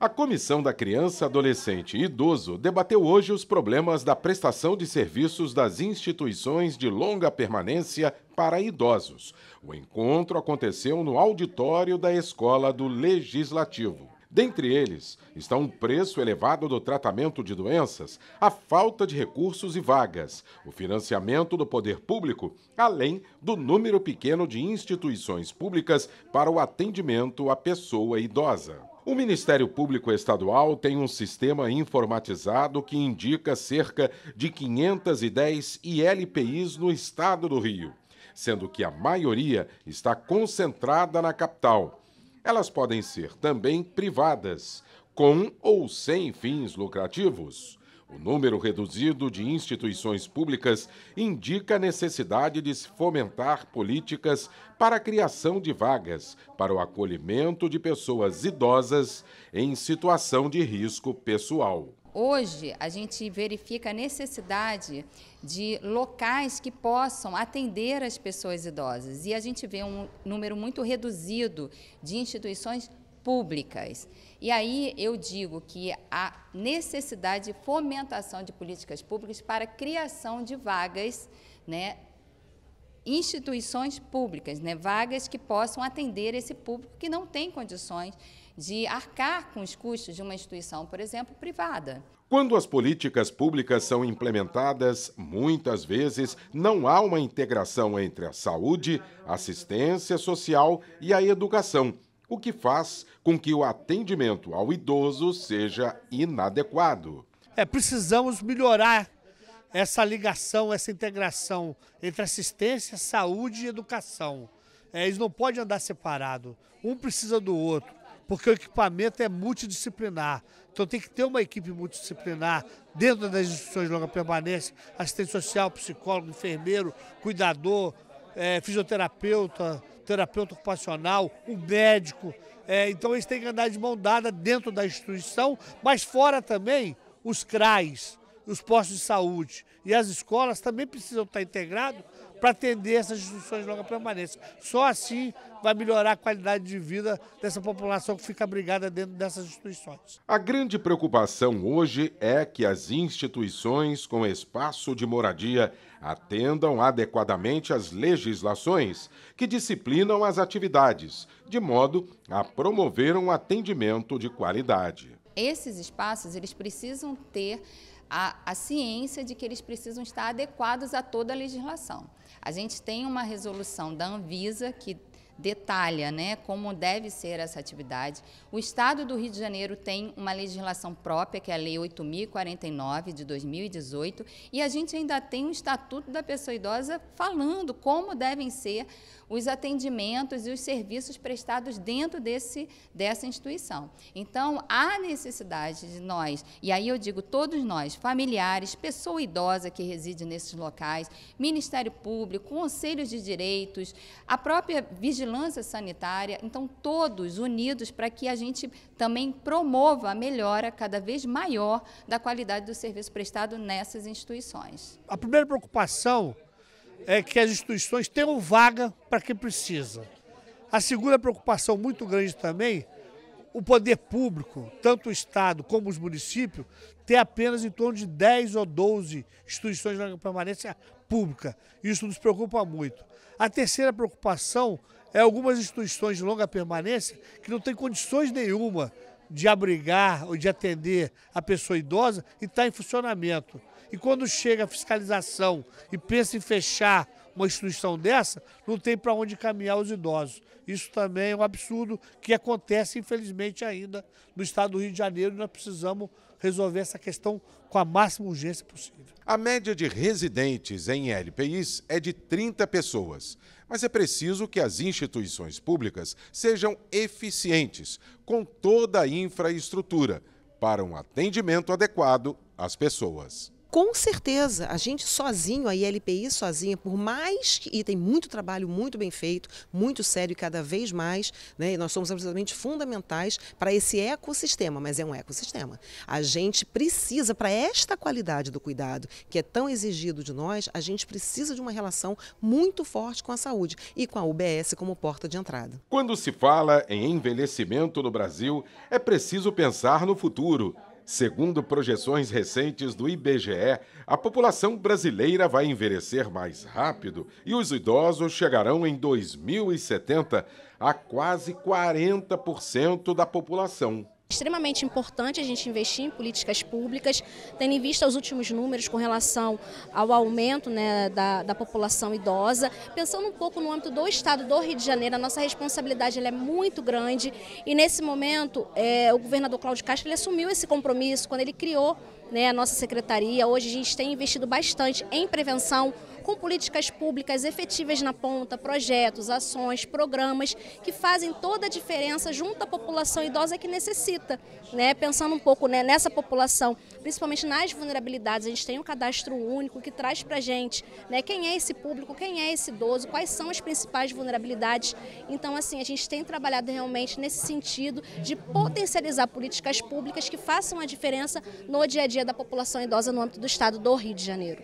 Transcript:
A Comissão da Criança, Adolescente e Idoso debateu hoje os problemas da prestação de serviços das instituições de longa permanência para idosos. O encontro aconteceu no auditório da Escola do Legislativo. Dentre eles está um preço elevado do tratamento de doenças, a falta de recursos e vagas, o financiamento do poder público, além do número pequeno de instituições públicas para o atendimento à pessoa idosa. O Ministério Público Estadual tem um sistema informatizado que indica cerca de 510 ILPIs no estado do Rio, sendo que a maioria está concentrada na capital. Elas podem ser também privadas, com ou sem fins lucrativos. O número reduzido de instituições públicas indica a necessidade de se fomentar políticas para a criação de vagas para o acolhimento de pessoas idosas em situação de risco pessoal. Hoje, a gente verifica a necessidade de locais que possam atender as pessoas idosas. E a gente vê um número muito reduzido de instituições públicas. E aí eu digo que a necessidade de fomentação de políticas públicas para a criação de vagas, né, instituições públicas, né, vagas que possam atender esse público que não tem condições de arcar com os custos de uma instituição, por exemplo, privada. Quando as políticas públicas são implementadas, muitas vezes não há uma integração entre a saúde, assistência social e a educação o que faz com que o atendimento ao idoso seja inadequado. É, precisamos melhorar essa ligação, essa integração entre assistência, saúde e educação. É, eles não podem andar separados, um precisa do outro, porque o equipamento é multidisciplinar. Então tem que ter uma equipe multidisciplinar dentro das instituições de longa permanência, assistente social, psicólogo, enfermeiro, cuidador, é, fisioterapeuta, terapeuta ocupacional, o médico. É, então eles têm que andar de mão dada dentro da instituição, mas fora também os CRAs, os postos de saúde e as escolas também precisam estar integrados para atender essas instituições de longa permanência. Só assim vai melhorar a qualidade de vida dessa população que fica abrigada dentro dessas instituições. A grande preocupação hoje é que as instituições com espaço de moradia atendam adequadamente às legislações que disciplinam as atividades, de modo a promover um atendimento de qualidade. Esses espaços eles precisam ter a, a, ciência de que eles precisam estar adequados a toda a legislação. A gente tem uma resolução da Anvisa que detalha né, como deve ser essa atividade. O Estado do Rio de Janeiro tem uma legislação própria, que é a Lei 8.049 de 2018, e a gente ainda tem um Estatuto da Pessoa Idosa falando como devem ser os atendimentos e os serviços prestados dentro desse, dessa instituição. Então, há necessidade de nós, e aí eu digo todos nós, familiares, pessoa idosa que reside nesses locais, Ministério Público, conselhos de direitos, a própria vigilância vigilância sanitária, então todos unidos para que a gente também promova a melhora cada vez maior da qualidade do serviço prestado nessas instituições. A primeira preocupação é que as instituições tenham vaga para quem precisa. A segunda preocupação muito grande também o poder público, tanto o Estado como os municípios, ter apenas em torno de 10 ou 12 instituições de permanência pública. Isso nos preocupa muito. A terceira preocupação é algumas instituições de longa permanência que não têm condições nenhuma de abrigar ou de atender a pessoa idosa e está em funcionamento. E quando chega a fiscalização e pensa em fechar uma instituição dessa, não tem para onde caminhar os idosos. Isso também é um absurdo que acontece, infelizmente, ainda no estado do Rio de Janeiro e nós precisamos resolver essa questão com a máxima urgência possível. A média de residentes em LPIs é de 30 pessoas, mas é preciso que as instituições públicas sejam eficientes, com toda a infraestrutura, para um atendimento adequado às pessoas. Com certeza, a gente sozinho, a ILPI sozinha, por mais que. E tem muito trabalho muito bem feito, muito sério e cada vez mais, né? E nós somos absolutamente fundamentais para esse ecossistema, mas é um ecossistema. A gente precisa, para esta qualidade do cuidado, que é tão exigido de nós, a gente precisa de uma relação muito forte com a saúde e com a UBS como porta de entrada. Quando se fala em envelhecimento no Brasil, é preciso pensar no futuro. Segundo projeções recentes do IBGE, a população brasileira vai envelhecer mais rápido e os idosos chegarão em 2070 a quase 40% da população extremamente importante a gente investir em políticas públicas, tendo em vista os últimos números com relação ao aumento né, da, da, população idosa. Pensando um pouco no âmbito do estado do Rio de Janeiro, a nossa responsabilidade é muito grande e nesse momento é, o governador Cláudio Castro assumiu esse compromisso quando ele criou né, a nossa secretaria. Hoje a gente tem investido bastante em prevenção, com políticas públicas efetivas na ponta, projetos, ações, programas que fazem toda a diferença junto à população idosa que necessita. Né? Pensando um pouco né, nessa população, principalmente nas vulnerabilidades, a gente tem um cadastro único que traz para a gente né, quem é esse público, quem é esse idoso, quais são as principais vulnerabilidades. Então, assim, a gente tem trabalhado realmente nesse sentido de potencializar políticas públicas que façam a diferença no dia a dia da população idosa no âmbito do estado do Rio de Janeiro.